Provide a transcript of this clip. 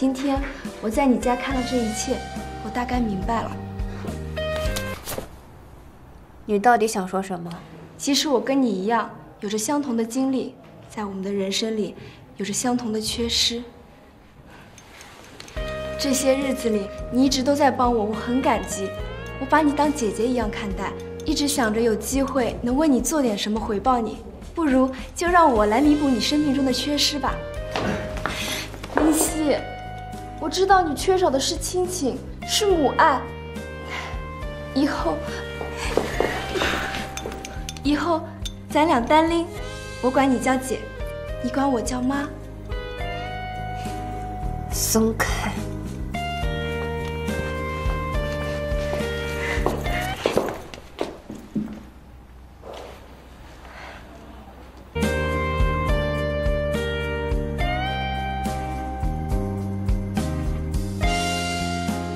今天我在你家看了这一切，我大概明白了。你到底想说什么？其实我跟你一样，有着相同的经历，在我们的人生里，有着相同的缺失。这些日子里，你一直都在帮我，我很感激。我把你当姐姐一样看待，一直想着有机会能为你做点什么回报你。不如就让我来弥补你生命中的缺失吧。林夕，我知道你缺少的是亲情，是母爱。以后，以后咱俩单拎，我管你叫姐，你管我叫妈。松开。